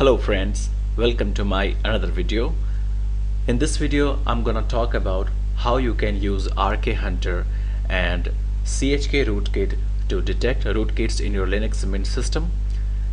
Hello friends, welcome to my another video. In this video I'm gonna talk about how you can use RK Hunter and CHK rootkit to detect rootkits in your Linux Mint system.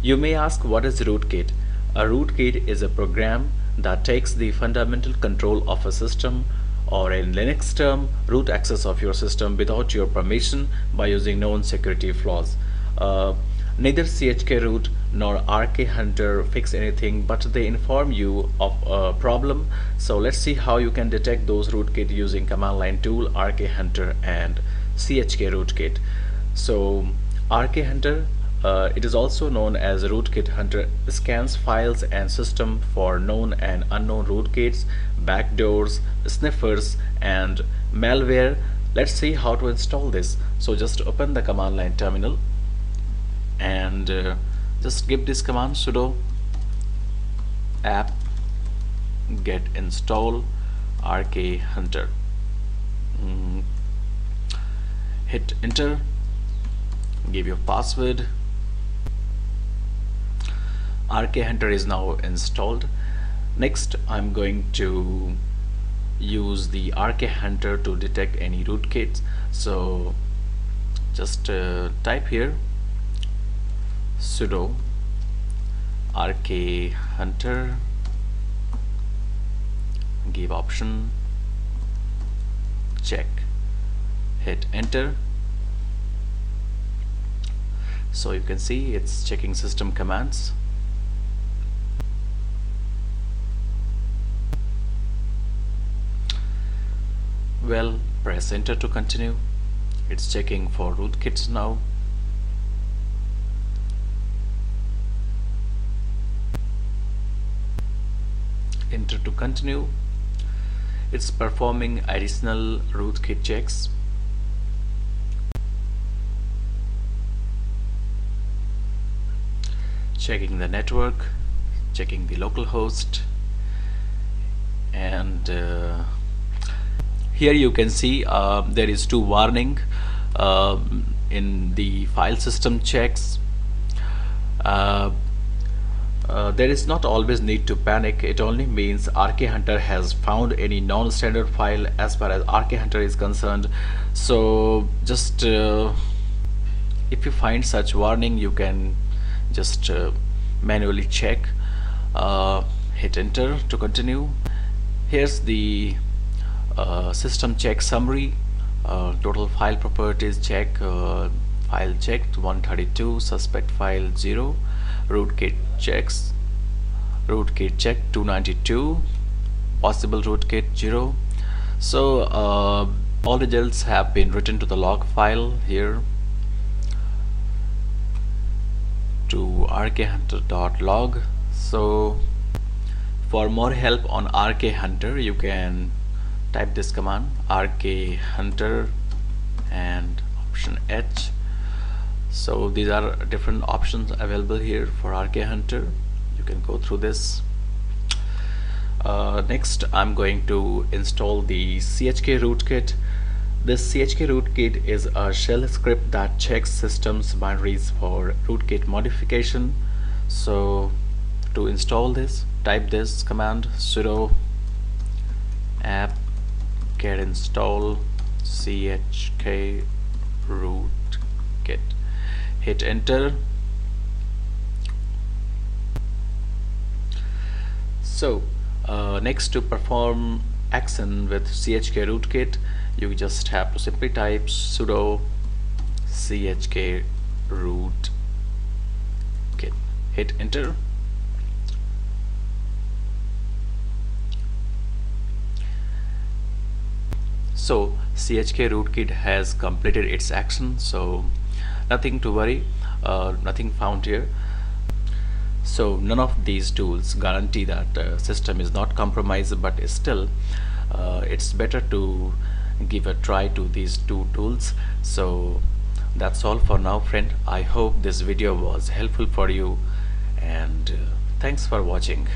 You may ask what is rootkit? A rootkit is a program that takes the fundamental control of a system or in Linux term root access of your system without your permission by using known security flaws. Uh, neither CHK root nor RK Hunter fix anything but they inform you of a problem. So let's see how you can detect those rootkit using command line tool RK Hunter and CHK rootkit. So RK Hunter uh, it is also known as rootkit hunter scans files and system for known and unknown rootkits backdoors sniffers and malware. Let's see how to install this. So just open the command line terminal and uh, just give this command sudo app get install rk hunter. Mm. hit enter. Give your password. RK Hunter is now installed. Next I'm going to use the RK Hunter to detect any rootkits so just uh, type here sudo RK Hunter give option check hit enter. So you can see it's checking system commands. Well press enter to continue. It's checking for rootkits now to continue. It's performing additional rootkit checks. Checking the network checking the local host and uh, here you can see uh, there is two warning uh, in the file system checks uh, there is not always need to panic. It only means RK Hunter has found any non-standard file as far as RK Hunter is concerned. So just uh, if you find such warning you can just uh, manually check. Uh, hit enter to continue. Here's the uh, system check summary. Total file properties check file checked 132 suspect file 0 rootkit checks rootkit check 292 possible rootkit 0 so uh, all results have been written to the log file here to rkhunter.log so for more help on rk hunter you can type this command rk hunter and option h so these are different options available here for RK Hunter. You can go through this. Uh, next I'm going to install the CHK rootkit. This CHK rootkit is a shell script that checks systems binaries for rootkit modification. So to install this type this command sudo app get install chk rootkit hit enter. So uh, next to perform action with chk rootkit you just have to simply type sudo chk root kit hit enter. So chk rootkit has completed its action so nothing to worry uh, nothing found here. So none of these tools guarantee that uh, system is not compromised but still uh, it's better to give a try to these two tools. So that's all for now friend. I hope this video was helpful for you and uh, thanks for watching